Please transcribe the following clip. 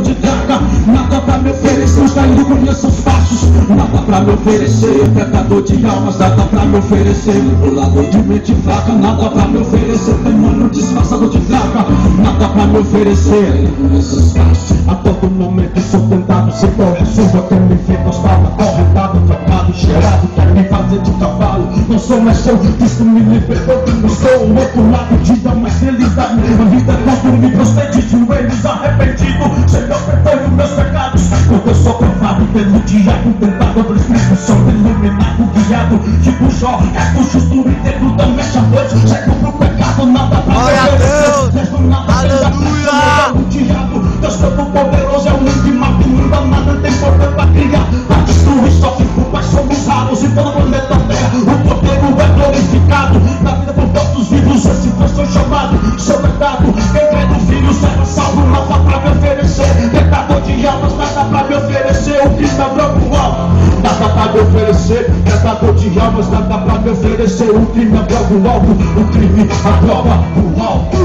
de draga Nada pra me oferecer, os caídos conheço os passos. Nada pra me oferecer, pecador de almas Nada pra me oferecer, lado de mente fraca Nada pra me oferecer, demônio disfarçado de draga Nada pra me oferecer, A todo momento sou tentado, se corre chuva Quem me vê gostava, correntado, trocado, cheirado Quer me fazer de cavalo, não sou mais seu Cristo me libertou, não sou o outro lado Dia mais feliz da minha vida Quando eu sou provado pelo diabo Tentado pelo Espírito Santo Iluminado, guiado Tipo Jó, é o justo e negro também já Deus Cego pro pecado, nada pra Glória a. Deus. Aleluia. o diabo Deus todo poderoso é o mata o mundo Nada tem poder pra criar Pra destruir, só que culpas somos raros E todo planeta Terra o poder é glorificado Na vida por todos vivos esse foi chamado Sou verdade, oferecer O Cristo abriu pro alto. Nada pra me oferecer Pecador de almas, nada pra me oferecer O crime abriu pro alto. O crime aprova pro alto